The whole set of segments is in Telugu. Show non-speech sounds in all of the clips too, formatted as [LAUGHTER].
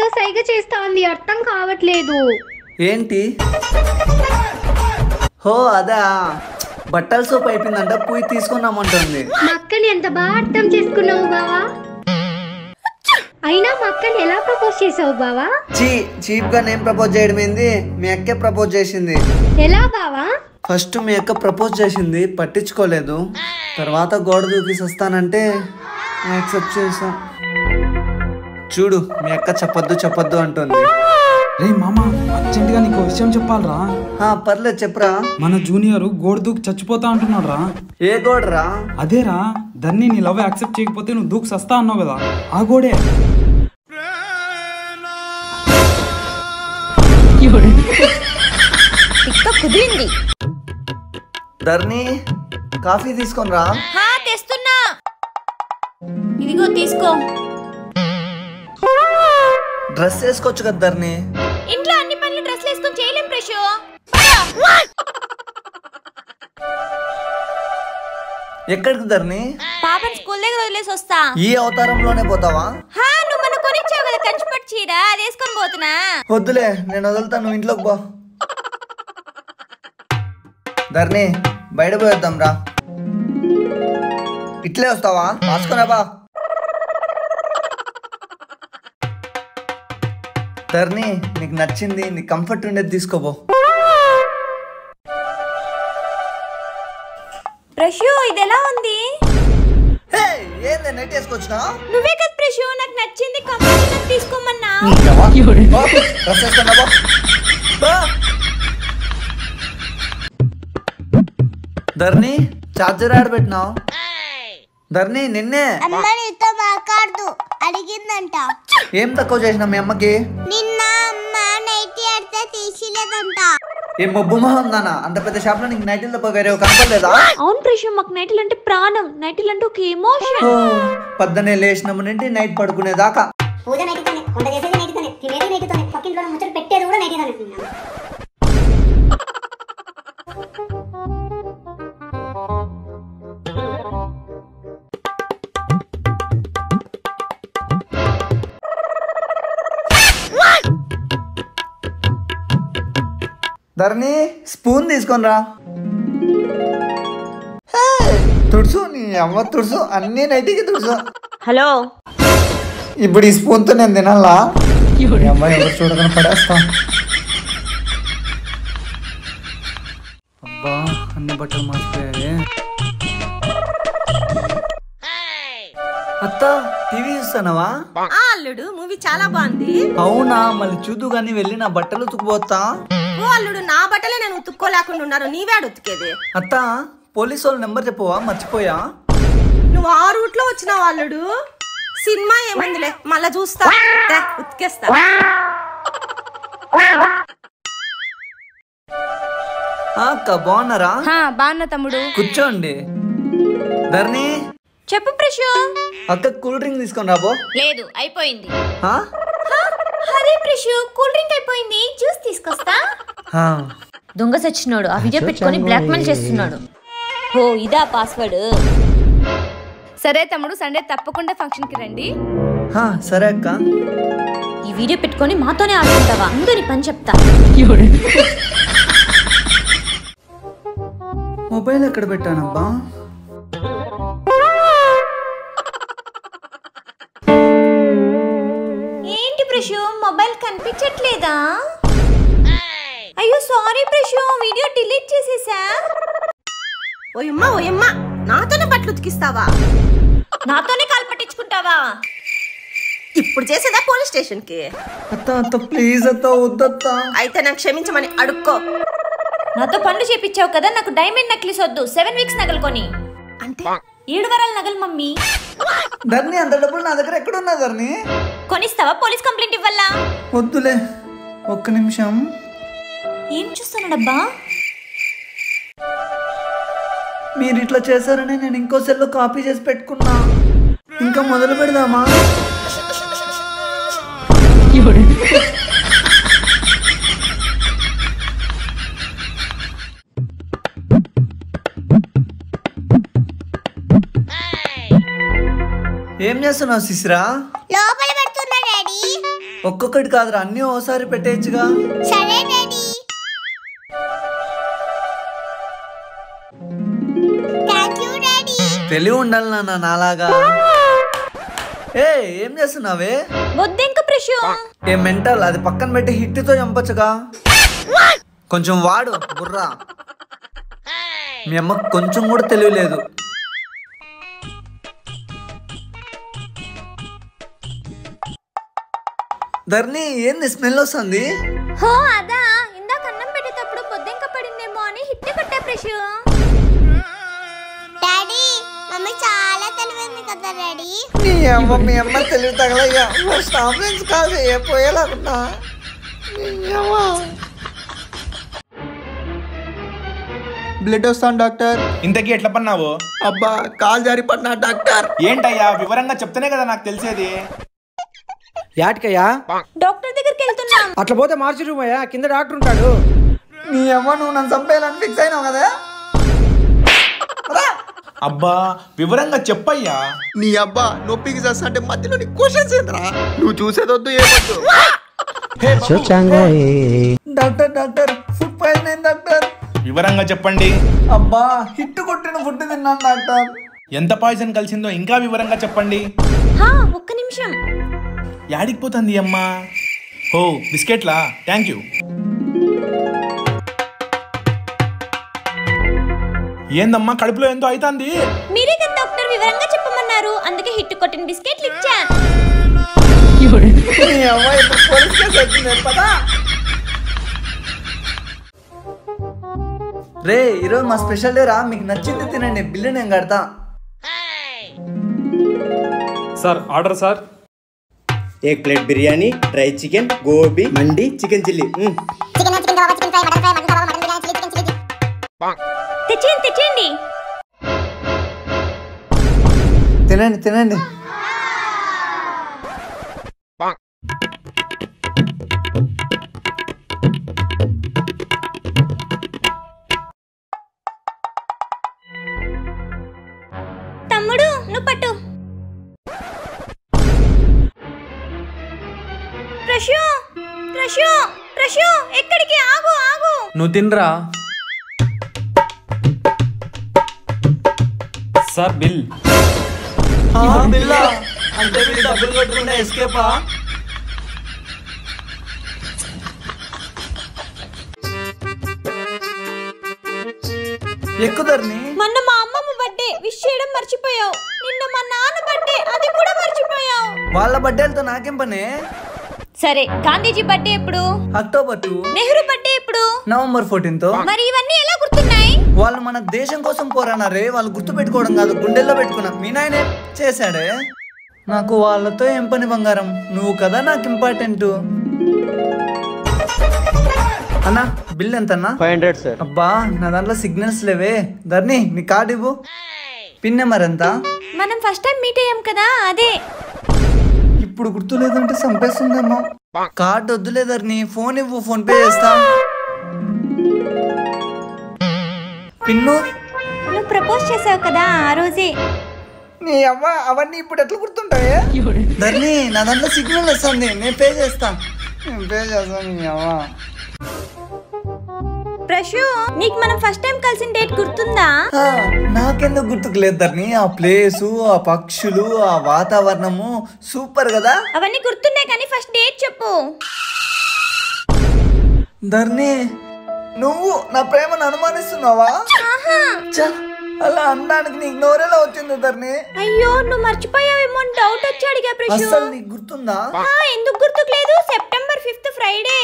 ఏదో సైగ చేస్తా ఉంది అర్థం కావట్లేదు. ఏంటి? హో అదా. బట్టల సోప్ అయిపోయిందంట పోయి తీసుకున్నామంటుంది మా అక్కని ఎంత బాగా అర్థం చేసుకున్నావు బావా? అయినా మా అక్కని ఎలా ప్రపోజ్ చేసావు బావా? చీ చీప్గా నేను ప్రపోజ్ చేయడం ఏంది? మీ అక్కే ప్రపోజ్ చేసింది. ఎలా బావా? ఫస్ట్ మీ అక్క ప్రపోజ్ చేసింది పట్టించుకోలేదు. తర్వాత గోడ దూకి వస్తానంటే యాక్సెప్ట్ చేసా చూడు మీ అక్క చెప్పొద్దు చెప్పొద్దు అంటుంది. రే మామ అర్జెంట్గా నీకు విషయం చెప్పాలరా. ఆ, పర్లేదు చెప్పరా. మన జూనియర్ గోడు దూకి చచ్చిపోతా అంటున్నాడు రా ఏ గోడరా? అదేరా దాన్ని నీ లవ్ యాక్సెప్ట్ చేయకపోతే నువ్వు దూకి సస్తా అన్నావు కదా. ఆ గోడే. కుదిరింది. ధర్ని కాఫీ తీసుకొని రా హా తెస్తున్నా. ఇదిగో తీసుకో. డ్రెస్ వేసుకోవచ్చు కదా ధర్ని? ఇంట్లో అన్ని పనులు డ్రెస్ వేసుకొని చేయలేం ప్రశు. ఎక్కడికి ధర్ని? పాపని స్కూల్ దగ్గర వదిలేసి వస్తా. ఈ అవతారంలోనే పోతావా? హా నువ్వు మన కొనిచ్చావు కదా కంచిపట్టు చీర అది వేసుకొని పోతున్నా. వద్దులే నేను వదులుతాను నువ్వు ఇంట్లోకి పో. ధర్ని బయట పోయేద్దాం రా ఇట్లే వస్తావా? రాసుకున్నా బా ధర్ని నీకు నచ్చింది నీకు కంఫర్ట్ ఉండేది తీసుకోపో. ప్రశు ఇది ఎలా ఉంది ఏంది నెట్ వేసుకొచ్చినా? నువ్వే కదా ప్రశు నాకు నచ్చింది కంపెనీ తీసుకోమన్నా. [LAUGHS] డ్రెస్ వేసుకున్నా బా. బా. ధర్ని చార్జర్ ఆడ పెట్టినావు ధర్ని నిన్నే. అమ్మ నీతో మాట్లాడదు. అడిగిందంట. ఏం తక్కువ చేసిన మీ అమ్మకి? నిన్న అమ్మ నైటీ ఆడితే తీసిలేదంట. ఏం మబ్బు మొహం దానా అంత పెద్ద షాప్లో నీకు నైటిల్ తప్ప వేరే కనపడలేదా? అవును ప్రశు మాకు నైట్లు అంటే ప్రాణం. నైట్లు అంటే ఒక ఎమోషన్ ఓ, పొద్దున్నే లేచినప్పుడు నుండి నైట్ పడుకునేదాకా. పూజ నైటీతోనే వంట చేసేది నైటీతోనే తినేది నైటీతోనే పక్కింట్లో ముచ్చట పెట్టేది కూడా నైటీతోనే ధరణి స్పూన్ తీసుకొని రా హే, తుడుసు నీ అమ్మ తుడుసు అన్ని నైట్కి తుడుసు. హలో. ఇప్పుడు ఈ స్పూన్తో నేను తినాలా? అమ్మాయి ఎవరు చూడకుండా పడేస్తా. అబ్బా అన్ని బట్టలు మార్చిపోయాయి అత్త టీవీ చూస్తానవా ఆ అల్లుడు మూవీ చాలా బాగుంది. అవునా మళ్ళీ చూదు గాని వెళ్ళి నా బట్టలు ఉతుకుపోతా. ఓ అల్లుడు నా బట్టలే నేను ఉతుక్కోలేకుండా ఉన్నారు. నీవేడు ఉతికేది. అత్త పోలీసు వాళ్ళ నెంబర్ చెప్పవా? మర్చిపోయా? నువ్వు ఆ రూట్లో వచ్చినావు అల్లుడు? సినిమా ఏముందిలే మళ్ళా చూస్తా. ఉతికేస్తా. ఆ, అక్క బాగున్నారా? బాగున్నా తమ్ముడు. కూర్చోండి. ధరణి చెప్పు ప్రశు అక్క కూల్ డ్రింక్ తీసుకొని రాబో లేదు అయిపోయింది. ఆ? అదే ప్రశు కూల్ డ్రింక్ అయిపోయింది. జ్యూస్ తీసుకొస్తా. దొంగ సచ్చినోడు. ఆ వీడియో పెట్టుకొని బ్లాక్మెయిల్ చేస్తున్నాడు. ఓ ఇదా పాస్వర్డ్ సరే తమ్ముడు సండే తప్పకుండా ఫంక్షన్కి రండి. ఆ, సరే అక్క. ఈ వీడియో పెట్టుకొని మాతోనే ఆడుకుంటావా? నీ పని చెప్తా. మొబైల్ ఎక్కడ పెట్టానబ్బా? ఏంటి ప్రశు? మొబైల్ కనిపించట్లేదా? సారీ ప్రశు వీడియో డిలీట్ చేసేసా? ఓయమ్మ ఓయమ్మ నాతోనే బట్టలు ఉతికిస్తావా? నాతోనే కాల్ పట్టించుకుంటావా? ఇప్పుడు చేసేదా పోలీస్ స్టేషన్కి అత్త అత్త ప్లీజ్ అత్త వద్దత్త అయితే నాకు క్షమించమని అడుక్కో. నాతో పనులు చేపించావు కదా నాకు డైమండ్ నెక్లెస్ వద్దు. సెవెన్ వీక్స్ నగలు కొని అంటే? ఏడు వారాల నగలు మమ్మీ. ధరణి అంత డబ్బులు నా దగ్గర ఎక్కడ ఉన్నా ధరణి కొనిస్తావా పోలీస్ కంప్లైంట్ ఇవ్వాలా? వద్దులే. ఒక్క నిమిషం. ఏం చూస్తున్నాడబ్బా? మీరు ఇట్లా చేశారని నేను ఇంకో సెల్లో కాపీ చేసి పెట్టుకున్నా. ఇంకా మొదలు పెడదామా? ఏం చేస్తున్నావు శిశిరా లోపల పెడుతున్నా డాడీ. ఒక్కొక్కటి కాదురా అన్నీ ఓసారి పెట్టేయచ్చుగా. సరే తెలివి ఉండాలి నాన్న నాలాగా. ఏ ఏం చేస్తున్నావే? బొద్దెంక ఏ మెంటల్ అది పక్కన పెట్టి హిట్తో చంపచ్చుగా. కొంచెం వాడు బుర్రా మీ అమ్మకు కొంచెం కూడా తెలియలేదు ధర్ని ఏంది స్మెల్ వస్తుంది? హో అదా. నీ అమ్మ మీ అమ్మ తెలివి తగలయ్యా ఫస్ట్ అంబులెన్స్ కాదు ఏ పోయేలాగున్నా. బ్లడ్ వస్తాను డాక్టర్. ఇంతకీ ఎట్లా పన్నావు? అబ్బా కాల్ జారి పడినా డాక్టర్. ఏంటయ్యా వివరంగా చెప్తేనే కదా నాకు తెలిసేది. యాటికయ్యా? డాక్టర్ దగ్గరికి వెళ్తున్నాం. అట్లా పోతే మార్చి రూమ్ అయ్యా కింద డాక్టర్ ఉంటాడు. నీ అమ్మ నువ్వు నన్ను చంపేయాలని ఫిక్స్ అయినావు కదా? అబ్బా వివరంగా చెప్పయ్యా. నీ అబ్బా నొప్పికి చేస్తా అంటే మధ్యలో నీ క్వశ్చన్స్ ఏంద్రా? నువ్వు చూసేదొద్దు ఏమొద్దు? Doctor doctor food poison doctor. వివరంగా చెప్పండి. అబ్బా హిట్ కొట్టిన ఫుడ్ తిన్నాను డాక్టర్. ఎంత పాయిజన్ కలిసిందో ఇంకా వివరంగా చెప్పండి. హా ఒక్క నిమిషం. యాడికి పోతుంది అమ్మా? ఓ బిస్కెట్లా? థ్యాంక్ యూ ఏందమ్మా కడుపులో ఎంతో అవుతుంది మీరే కదా డాక్టర్ వివరంగా చెప్పమన్నారు అందుకే హిట్ కొట్టిన బిస్కెట్లు ఇచ్చా నీ అమ్మ ఇప్పుడు పోలీస్ కేసు వచ్చింది పదా రే ఈరోజు మా స్పెషల్ డే రా మీకు నచ్చింది తినండి బిల్లు నేను కడతా సార్ ఆర్డర్ సార్ एक plate biryani dry chicken gobi mandi chicken chilli chicken chicken kebab chicken fry mutton fry mutton kebab mutton biryani chilli chicken chilli తెచ్చేయండి తెచ్చేయండి. తినండి తినండి. తమ్ముడు నువ్వు పట్టు. ప్రశు ప్రశు ప్రశు ఎక్కడికి? ఆగు ఆగు. నువ్వు తినరా? సార్ బిల్ ఆ, బిల్లా అంటే మీరు డబ్బులు కట్టుకుంటే ఎస్కేపా ఎక్కుదర్ని మొన్న మా అమ్మమ్మ బర్త్డే విష్ చేయడం మర్చిపోయావు. నిన్న మా నాన్న బర్త్డే అది కూడా మర్చిపోయావు. వాళ్ళ బర్త్డేలతో నాకేం పనే? సరే గాంధీజీ బర్త్డే ఎప్పుడు? అక్టోబర్ టూ నెహ్రూ బర్త్డే ఎప్పుడు? నవంబర్ ఫోర్టీన్త్ మరి ఇవన్నీ ఎలా గుర్తున్నాయి వాళ్ళు మన దేశం కోసం పోరానారే వాళ్ళు గుర్తు పెట్టుకోవడం కాదు గుండెల్లో పెట్టుకున్నా మీ నాయనే చేశాడే? నాకు వాళ్ళతో ఏం పని బంగారం? నువ్వు కదా నాకు ఇంపార్టెంట్ అన్నా బిల్ ఎంతన్నా? Five hundred sir. అబ్బా నా దాంట్లో సిగ్నల్స్ లేవే. ధర్ని నీ కార్డు ఇవ్వు. పిన్ నెంబర్ ఎంత? మనం ఫస్ట్ టైం మీట్ అయ్యాం కదా అదే. ఇప్పుడు గుర్తులేదంటే చంపేస్తుందేమో కార్డు వద్దులే ధర్ని ఫోన్ ఇవ్వు ఫోన్ పే చేస్తా. పిన్ను. నువ్వు ప్రపోజ్ చేసావు కదా ఆ రోజే. నీ అవ్వ అవన్నీ ఇప్పుడు ఎట్లా గుర్తుంటాయే? ధర్ని నా దాంట్లో సిగ్నల్ వస్తుంది. నేను పే చేస్తా. నేను పే చేస్తాను నీ అవ్వ. ప్రశు నీకు మనం ఫస్ట్ టైం కలిసిన డేట్ గుర్తుందా? ఆ, నాకెందుకు గుర్తుకులేదు ధర్ని ఆ ప్లేసు ఆ పక్షులు ఆ వాతావరణము సూపర్ కదా. అవన్నీ గుర్తున్నాయి కానీ ఫస్ట్ డేట్ చెప్పు. ధర్ని నువ్వు నా ప్రేమను అనుమానిస్తున్నావా? అలా అనడానికి నీకు నోరేలా వచ్చింది ధర్ని? అయ్యో నువ్వు మర్చిపోయావేమో డౌట్ వచ్చి అడిగా ప్రశు. అస్సలు నీకు గుర్తుందా? ఆ, ఎందుకు గుర్తుకు లేదు సెప్టెంబర్ ఫిఫ్త్ ఫ్రైడే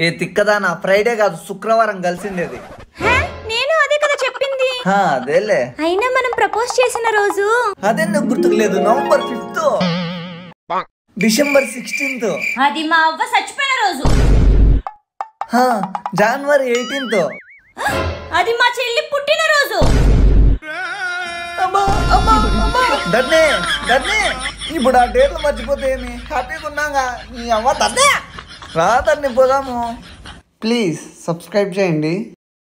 ఏ తిక్కదా నా? ఫ్రైడే కాదు శుక్రవారం కలిసిండేది హా, నేను అదే కదా చెప్పింది. హా, అదేలే. అయినా మనం ప్రపోజ్ చేసిన రోజు. అదెందుకు గుర్తుకులేదు? నవంబర్ ఫిఫ్త్ డిసెంబర్ సిక్స్టీన్త్ అది మా అవ్వ చచ్చిపోయిన రోజు. జనవరి ఎయిటీన్త్ అది మా చెల్లి పుట్టిన రోజు దన్నే దన్నే ఇప్పుడు ఆ డేట్లు మర్చిపోతే ఏమి? హ్యాపీగా ఉన్నాగా. నీ అవ్వ దన్నే రా దన్ని పోదాము. ప్లీజ్ సబ్స్క్రైబ్ చేయండి.